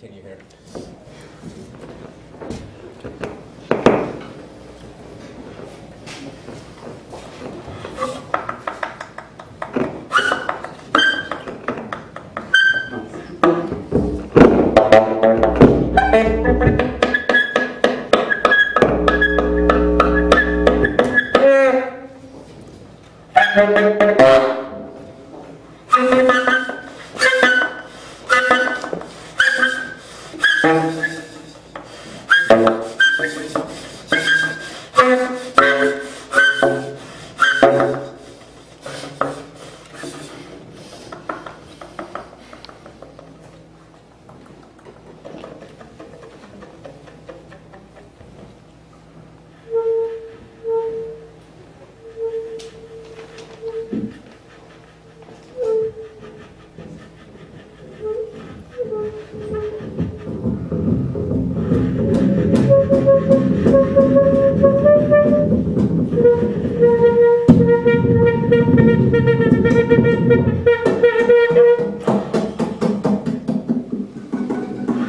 continue here. Thank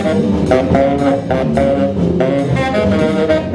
Thank you.